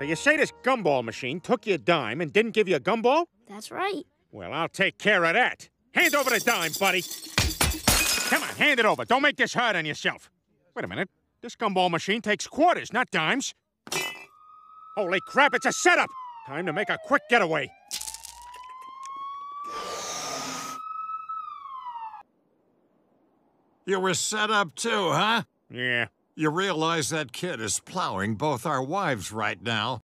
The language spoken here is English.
So you say this gumball machine took your dime and didn't give you a gumball? That's right. Well, I'll take care of that. Hand over the dime, buddy. Come on, hand it over. Don't make this hard on yourself. Wait a minute. This gumball machine takes quarters, not dimes. Holy crap, it's a setup! Time to make a quick getaway. You were set up too, huh? Yeah. You realize that kid is plowing both our wives right now.